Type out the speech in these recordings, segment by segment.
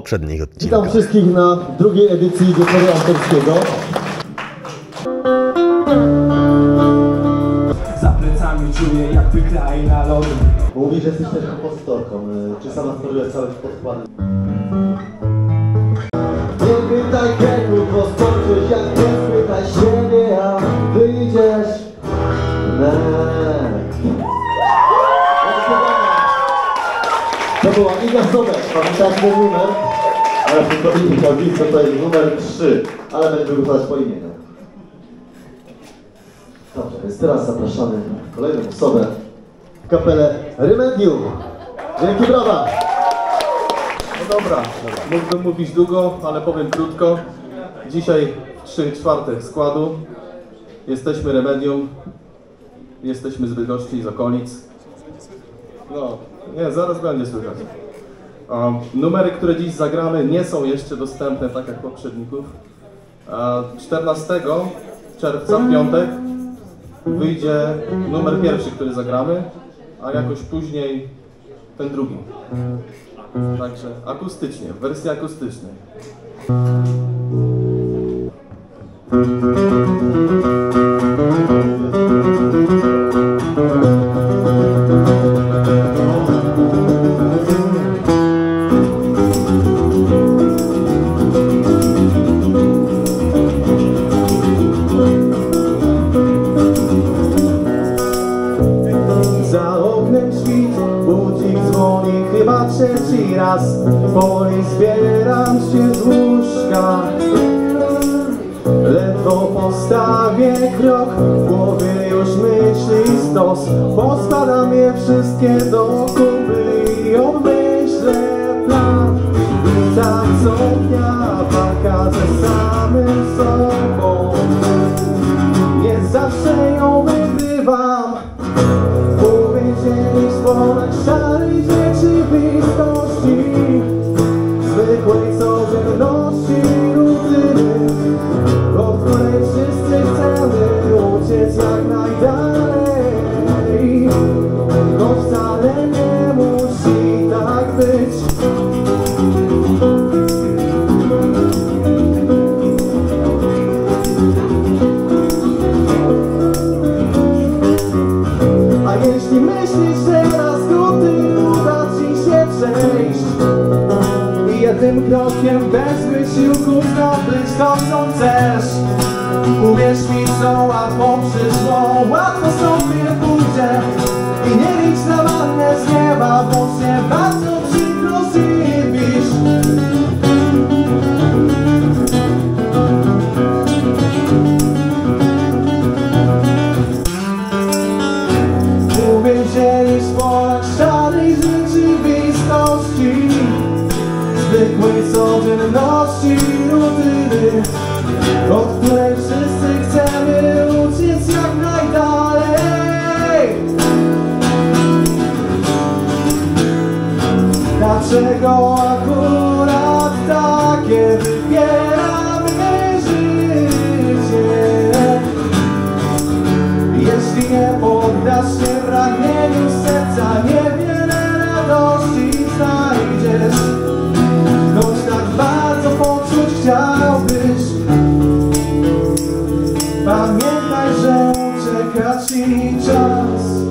poprzednich Witam odcinkach. wszystkich na drugiej edycji Wieczoru Autorskiego. Za plecami czuję jakby kraina lodu Mówi, że jesteś też kompozytorką. Y, Czy sama stworzyłeś cały podkład? Iga Sobek, pamiętacie ten numer? Ale Iga Wico to jest numer 3, ale będziemy głosować po imieniu. Dobrze, więc teraz zapraszamy kolejną osobę w kapelę Remedium. Wielkie brawa! No dobra, mógłbym mówić długo, ale powiem krótko. Dzisiaj w 3 czwartych składu. Jesteśmy Remedium. Jesteśmy z Bydgoszczy i z okolic. No, nie, zaraz będzie słychać. Numery, które dziś zagramy nie są jeszcze dostępne tak jak poprzedników. A 14 czerwca, w piątek, wyjdzie numer pierwszy, który zagramy, a jakoś później ten drugi. Także akustycznie, w wersji akustycznej. quedó pamiętaj, że czeka ci czas.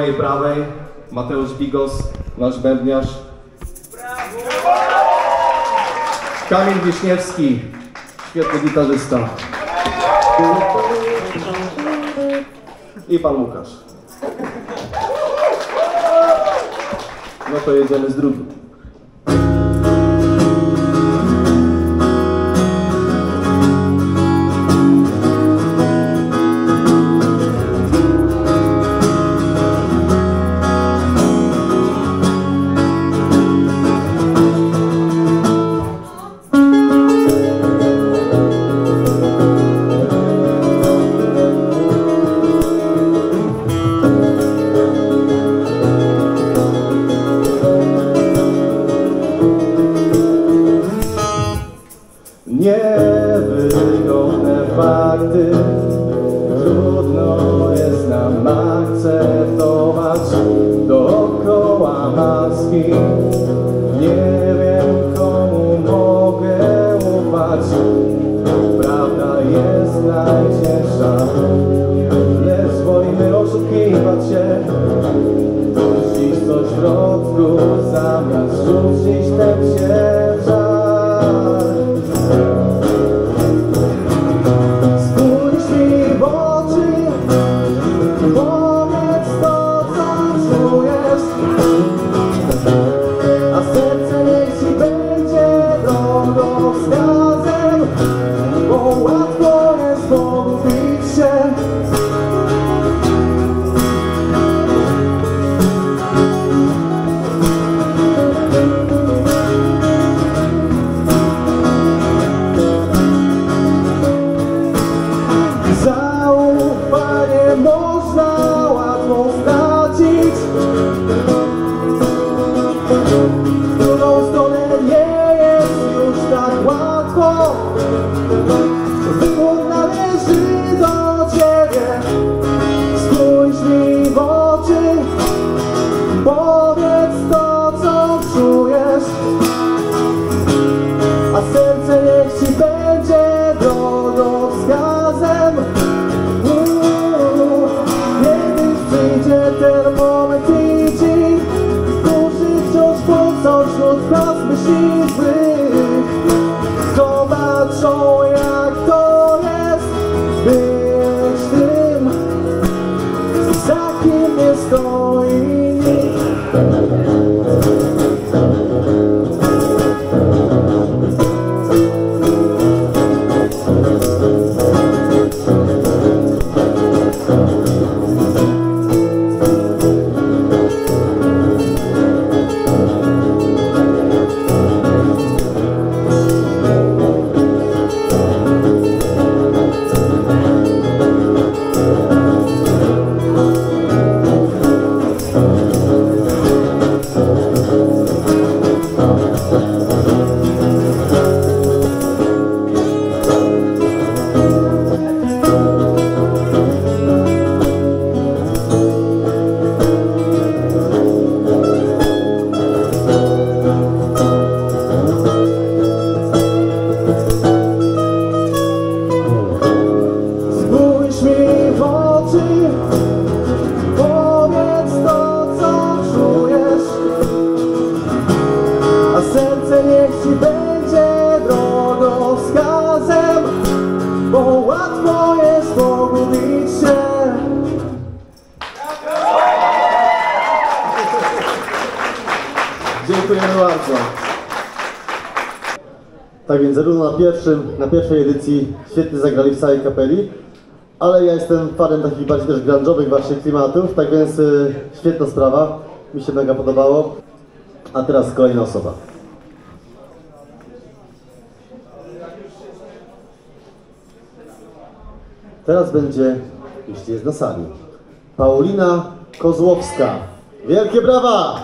mojej prawej Mateusz Bigos, nasz bębniarz. Kamil Wiśniewski, świetny gitarzysta. I pan Łukasz. No to jedziemy z drugim. Tak więc zarówno na, pierwszym, na pierwszej edycji świetnie zagrali w całej kapeli, ale ja jestem fanem takich bardziej też grunge'owych właśnie klimatów, tak więc y, świetna sprawa, mi się mega podobało. A teraz kolejna osoba. Teraz będzie, jeśli jest na sali, Paulina Kozłowska. Wielkie brawa!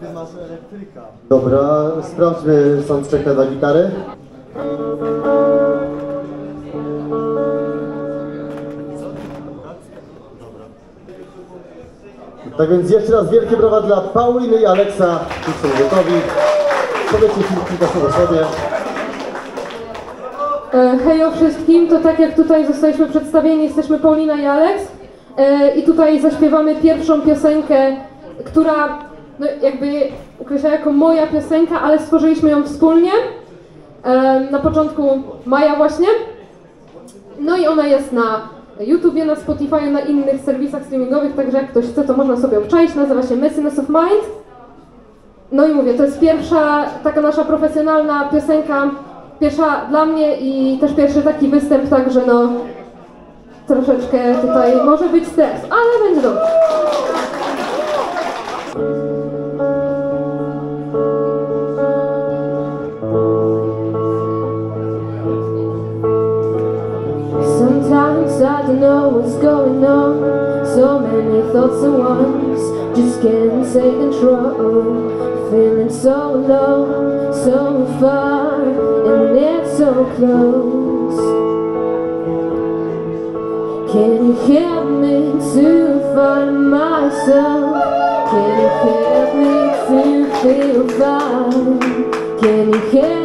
Ty masz elektryka. Dobra, sprawdźmy soundchecka dla gitary. Tak więc jeszcze raz wielkie brawa dla Pauliny i Aleksa, gotowi. Powiedzcie kilka słów o sobie. E, Hejo wszystkim, to tak jak tutaj zostaliśmy przedstawieni, jesteśmy Paulina i Alex e, i tutaj zaśpiewamy pierwszą piosenkę, która no, jakby określa jako moja piosenka, ale stworzyliśmy ją wspólnie na początku maja właśnie. No i ona jest na YouTubie, na Spotify, na innych serwisach streamingowych, także jak ktoś chce, to można sobie obczaić, nazywa się Messiness of Mind. No i mówię, to jest pierwsza taka nasza profesjonalna piosenka, pierwsza dla mnie i też pierwszy taki występ, także no troszeczkę tutaj może być stres, ale będzie dobrze. At once, just can't take control. Feeling so low, so far, and it's so close. Can you help me to find myself? Can you help me to feel fine? Can you help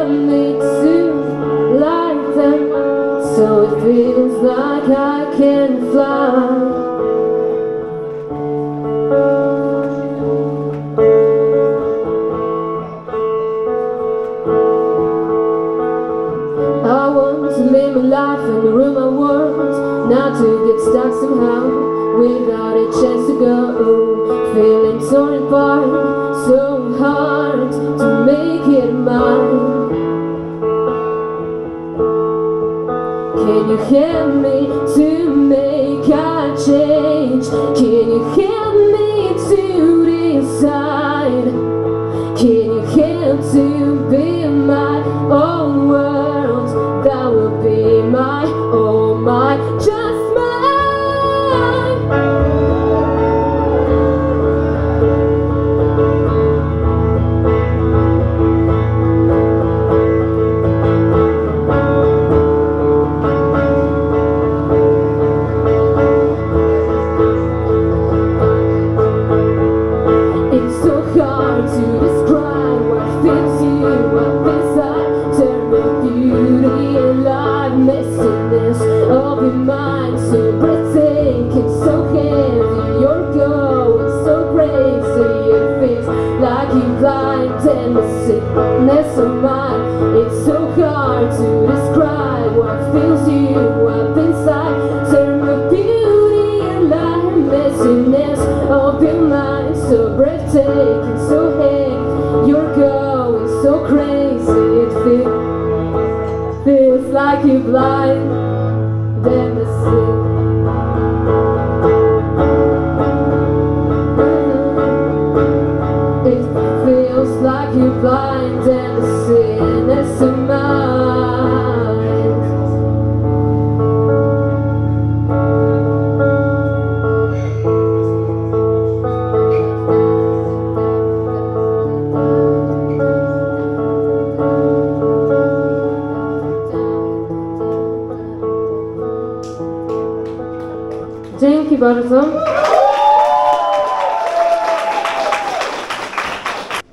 Dzięki bardzo.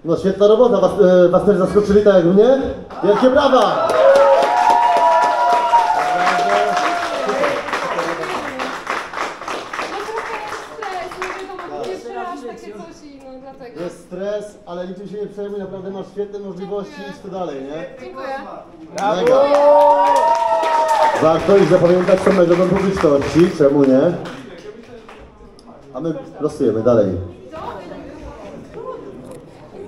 No świetna robota, was, e, was też zaskoczyli tak jak mnie. Wielkie brawa! Jest stres, ale niczym się nie przejmuj, naprawdę masz świetne możliwości, idź tu dalej, nie? Dziękuję. Mega. Warto ich zapamiętać samego do publiczności, czemu nie? A my losujemy dalej.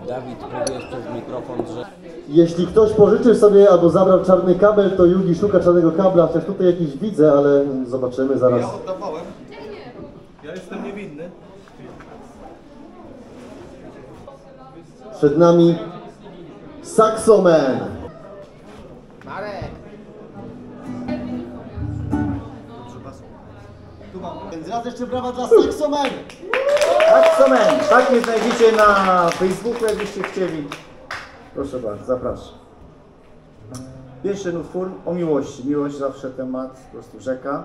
Dawid, powiesz przez mikrofon, że Jeśli ktoś pożyczył sobie albo zabrał czarny kabel, to Yugi szuka czarnego kabla, chociaż tutaj jakiś widzę, ale zobaczymy zaraz. oddawałem. Ja jestem niewinny. Przed nami Saxoman. Marek! Więc raz jeszcze brawa dla Saxoman. Axomen. Tak mnie znajdziecie na Facebooku, jakbyście chcieli. Proszę bardzo, zapraszam. Pierwszy utwór o miłości. Miłość zawsze temat, po prostu rzeka.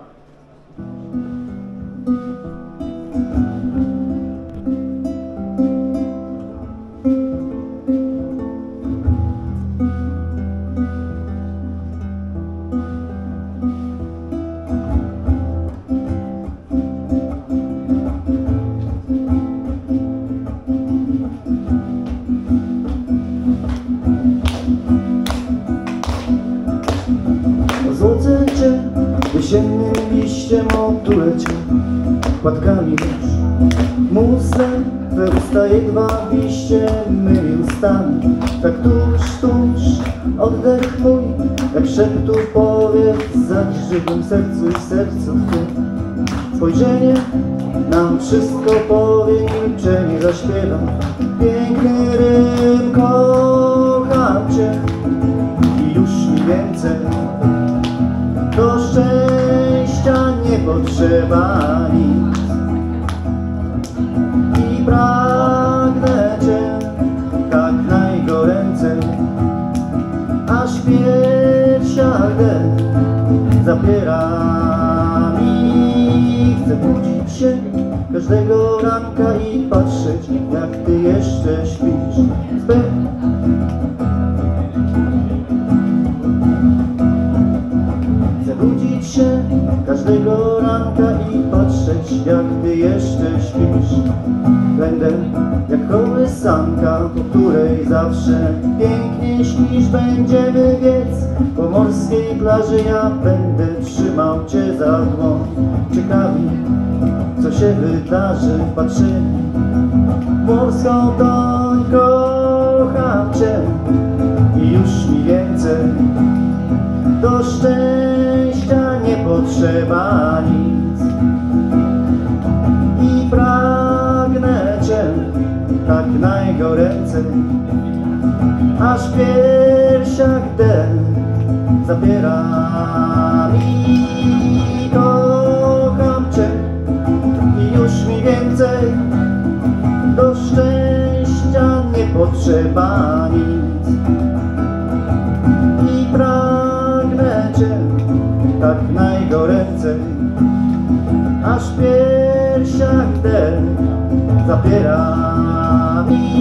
Tak tuż, tuż, oddech mój Jak szeptu powiew za żywym sercu i sercu twym Spojrzenie nam wszystko powie, milczenie zaśpiewa Piękny rym, kocham cię. I już mi więcej. Do szczęścia nie potrzeba nic mi chcę budzić się każdego ranka i patrzeć jak ty jeszcze śpisz Spe- Chcę budzić się każdego ranka i patrzeć, jak ty jeszcze śpisz. Będę jak kołysanka, po której zawsze pięknie śnisz. Będziemy biec po morskiej plaży, ja będę trzymał cię za dłoń. Ciekawi, co się wydarzy, patrzymy w morską toń. Kocham cię i już mi więcej do szczęścia nie potrzeba nic tak najgoręcej aż w piersiach dech zabiera mi kocham Cię i już mi więcej do szczęścia nie potrzeba nic. I pragnę Cię tak najgoręcej, aż w piersiach dech zapiera mi. Dziękuję.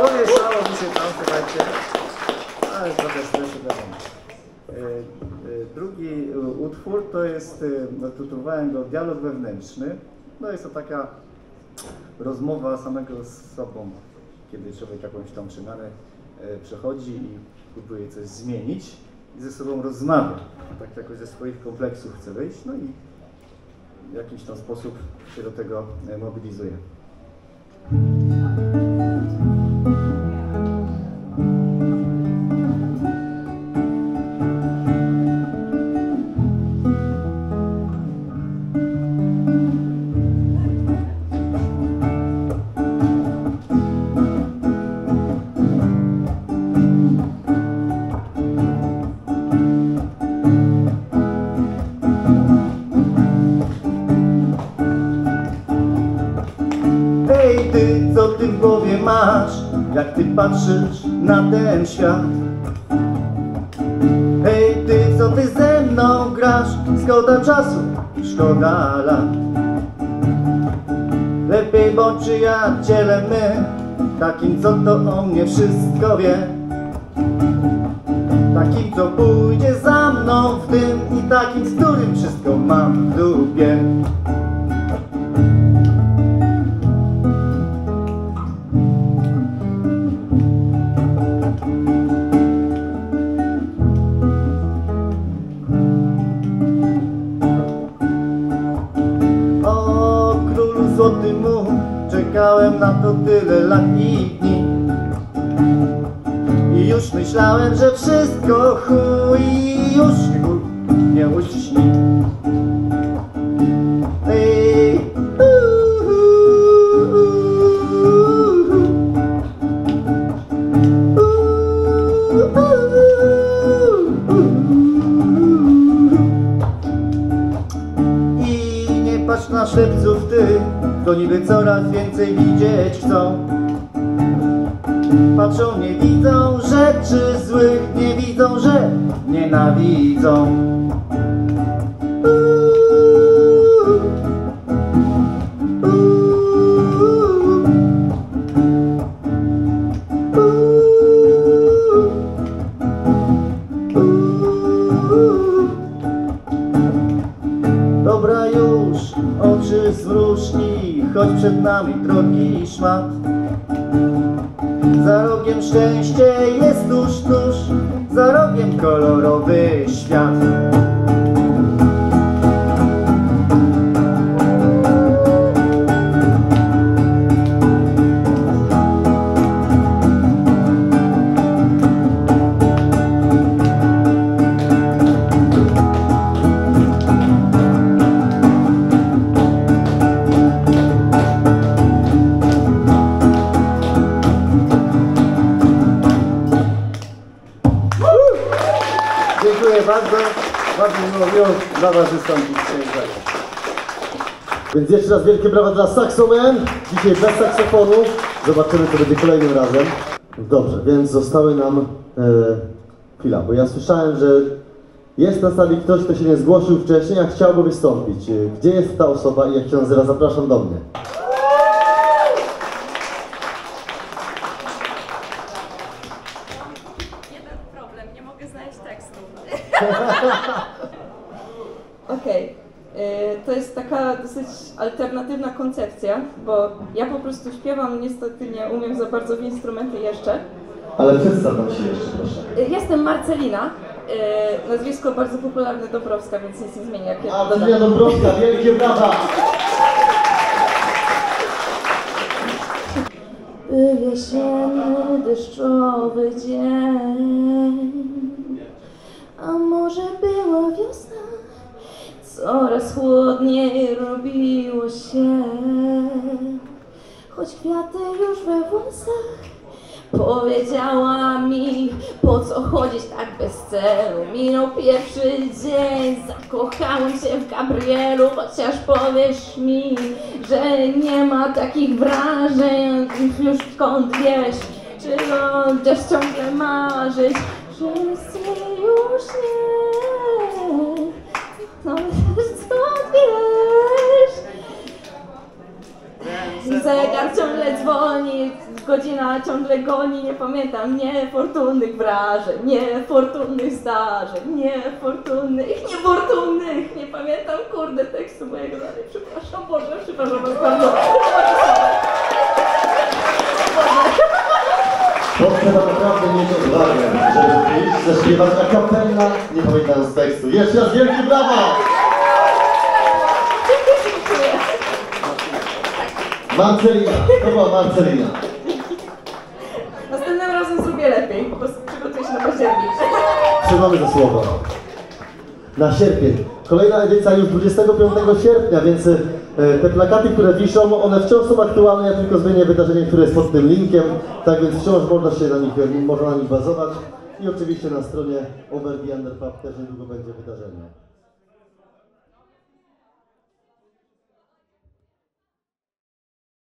Pomieszało mi się tam, słuchajcie, ale trochę. E, e, Drugi e, utwór to jest, e, zatytułowałem go Dialog wewnętrzny. No jest to taka rozmowa samego z sobą, kiedy człowiek jakąś tam przemianę przechodzi i próbuje coś zmienić i ze sobą rozmawia. Tak jakoś ze swoich kompleksów chce wyjść, no i w jakiś tam sposób się do tego e, mobilizuje. Jak ty patrzysz na ten świat? Ej ty, co ty ze mną grasz, szkoda czasu, szkoda lat. Lepiej bądź przyjacielem my, takim co to o mnie wszystko wie. Takim, co pójdzie za mną w tym i takim, z którym wszystko mam w dupie. Naszepców tych, to niby coraz więcej widzieć chcą. Patrzą, nie widzą rzeczy złych, nie widzą, że nienawidzą. Krishna Was wystąpić dzisiaj. Więc jeszcze raz wielkie brawa dla Saxoman. Dzisiaj bez saksofonu. Zobaczymy, co będzie kolejnym razem. Dobrze, więc zostały nam e, chwila, bo ja słyszałem, że jest na sali ktoś, kto się nie zgłosił wcześniej, a chciałby wystąpić. E, Gdzie jest ta osoba i jak się nazywa? Zapraszam do mnie. Taka dosyć alternatywna koncepcja, bo ja po prostu śpiewam, niestety nie umiem za bardzo w instrumenty jeszcze. Ale przedstaw nam się jeszcze, proszę. Jestem Marcelina, y, nazwisko bardzo popularne Dobrowska, więc nic nie zmienia, jak ja A. Julia Dąbrowska, wielkie brawa! Był jesienny, deszczowy dzień A może była wiosna Coraz chłodniej robiło się. Choć kwiaty już we włosach Powiedziała mi, po co chodzić tak bez celu? Minął pierwszy dzień, zakochałem się w Gabrielu Chociaż powiesz mi, że nie ma takich wrażeń Już skąd wiesz, czy chociaż ciągle marzyć Że już nie No skąd wiesz Zegar ciągle dzwoni, godzina ciągle goni, nie pamiętam niefortunnych wrażeń, niefortunnych zdarzeń, niefortunnych, niefortunnych, nie pamiętam kurde tekstu mojego dalej, przepraszam Boże, przepraszam bardzo. To mieć odwagę, żeby przyjść, zaśpiewać a cappella, nie pamiętając tekstu. Jeszcze raz wielkie brawa! Marcelina, to była Marcelina. Następnym razem zrobię lepiej, po prostu przygotuję się na październik. Trzymamy za słowo. Na sierpień. Kolejna edycja już 25 sierpnia, więc te plakaty, które wiszą, one wciąż są aktualne, ja tylko zmienię wydarzenie, które jest pod tym linkiem, tak więc wciąż można się na nich, można na nich bazować. I oczywiście na stronie Over the Underpub też niedługo będzie wydarzenie.